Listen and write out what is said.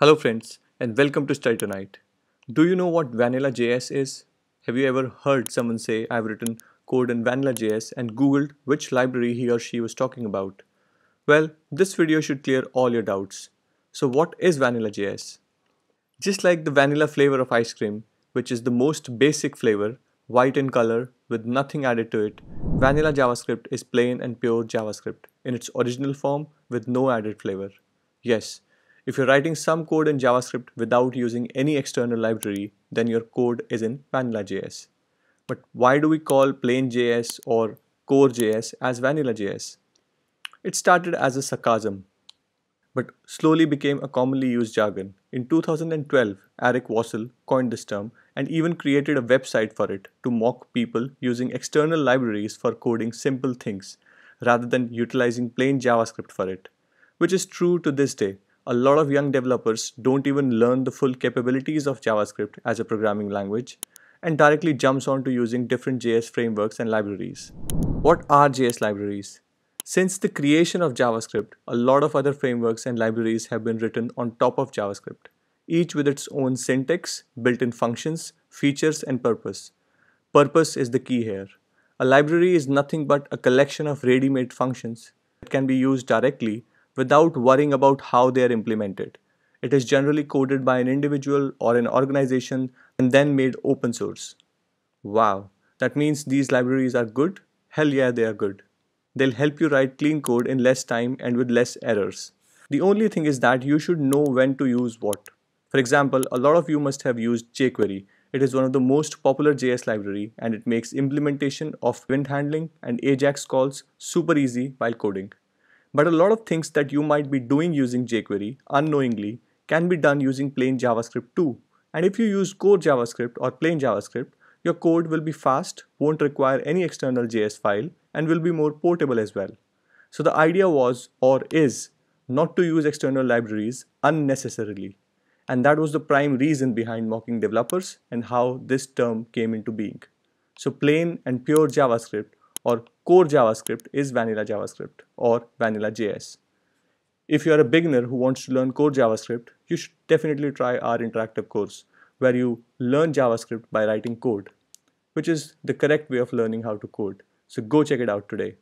Hello friends and welcome to Study Tonight. Do you know what Vanilla JS is? Have you ever heard someone say I've written code in Vanilla JS and googled which library he or she was talking about? Well, this video should clear all your doubts. So what is Vanilla JS? Just like the vanilla flavor of ice cream, which is the most basic flavor, white in color with nothing added to it, vanilla JavaScript is plain and pure JavaScript in its original form with no added flavor. Yes, if you're writing some code in JavaScript without using any external library, then your code is in Vanilla.js. But why do we call plain.js or core.js as Vanilla.js? It started as a sarcasm, but slowly became a commonly used jargon. In 2012, Eric Wastl coined this term and even created a website for it to mock people using external libraries for coding simple things rather than utilizing plain JavaScript for it, which is true to this day a lot of young developers don't even learn the full capabilities of JavaScript as a programming language and directly jumps on to using different JS frameworks and libraries. What are JS libraries? Since the creation of JavaScript, a lot of other frameworks and libraries have been written on top of JavaScript, each with its own syntax, built-in functions, features, and purpose. Purpose is the key here. A library is nothing but a collection of ready-made functions that can be used directly without worrying about how they are implemented. It is generally coded by an individual or an organization and then made open source. Wow, that means these libraries are good? Hell yeah, they are good. They'll help you write clean code in less time and with less errors. The only thing is that you should know when to use what. For example, a lot of you must have used jQuery. It is one of the most popular JS library and it makes implementation of event handling and AJAX calls super easy while coding. But a lot of things that you might be doing using jQuery unknowingly can be done using plain JavaScript too. And if you use core JavaScript or plain JavaScript, your code will be fast, won't require any external JS file, and will be more portable as well. So the idea was, or is, not to use external libraries unnecessarily. And that was the prime reason behind mocking developers and how this term came into being. So plain and pure JavaScript or core JavaScript is vanilla JavaScript or vanilla JS. If you are a beginner who wants to learn core JavaScript, you should definitely try our interactive course where you learn JavaScript by writing code, which is the correct way of learning how to code. So go check it out today.